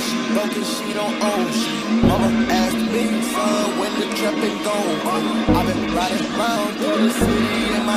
she broke she don't own shit. Mama asked me, son, when the trapping gone. I've been riding around through the city